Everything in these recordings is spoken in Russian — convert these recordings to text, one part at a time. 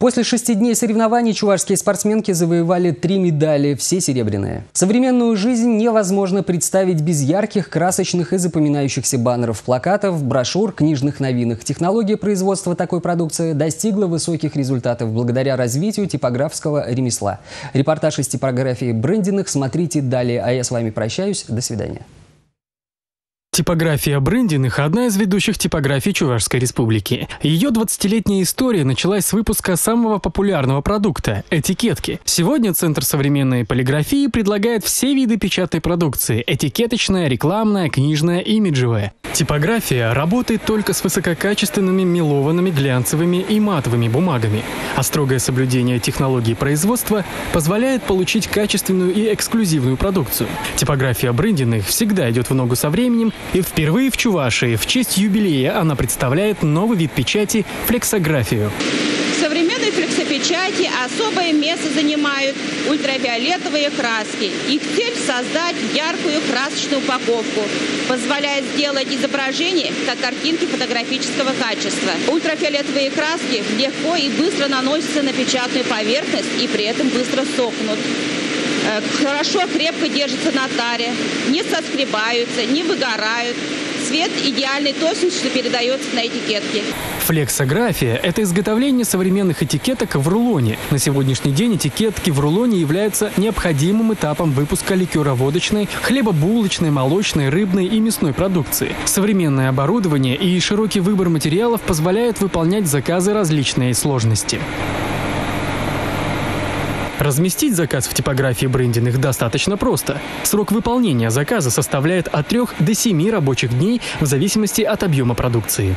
После шести дней соревнований чувашские спортсменки завоевали три медали, все серебряные. Современную жизнь невозможно представить без ярких, красочных и запоминающихся баннеров, плакатов, брошюр, книжных новинок. Технология производства такой продукции достигла высоких результатов благодаря развитию типографского ремесла. Репортаж из типографии брендинг смотрите далее, а я с вами прощаюсь. До свидания. Типография Брендиных – одна из ведущих типографий Чувашской республики. Ее 20-летняя история началась с выпуска самого популярного продукта – этикетки. Сегодня Центр современной полиграфии предлагает все виды печатной продукции – этикеточная, рекламная, книжная, имиджевая. Типография работает только с высококачественными мелованными, глянцевыми и матовыми бумагами, а строгое соблюдение технологий производства позволяет получить качественную и эксклюзивную продукцию. Типография Брендиных всегда идет в ногу со временем и впервые в Чувашии в честь юбилея она представляет новый вид печати – флексографию. В современной флексопечати особое место занимают ультрафиолетовые краски. Их цель – создать яркую красочную упаковку, позволяет сделать изображение как картинки фотографического качества. Ультрафиолетовые краски легко и быстро наносятся на печатную поверхность и при этом быстро сохнут. Э, хорошо, крепко держатся на таре, не соскребаются, не выгорают. Цвет идеальной точности передается на этикетке. Флексография – это изготовление современных этикеток в рулоне. На сегодняшний день этикетки в рулоне являются необходимым этапом выпуска ликероводочной, хлебобулочной, молочной, рыбной и мясной продукции. Современное оборудование и широкий выбор материалов позвляют выполнять заказы различной сложности. Разместить заказ в типографии брендиных достаточно просто. Срок выполнения заказа составляет от 3 до 7 рабочих дней в зависимости от объема продукции.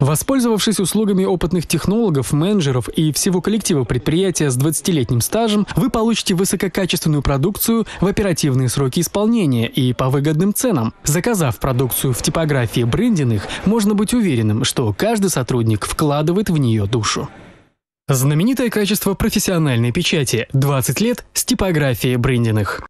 Воспользовавшись услугами опытных технологов, менеджеров и всего коллектива предприятия с 20-летним стажем, вы получите высококачественную продукцию в оперативные сроки исполнения и по выгодным ценам. Заказав продукцию в типографии брендиных, можно быть уверенным, что каждый сотрудник вкладывает в нее душу. Знаменитое качество профессиональной печати. 20 лет с типографией Брендиных.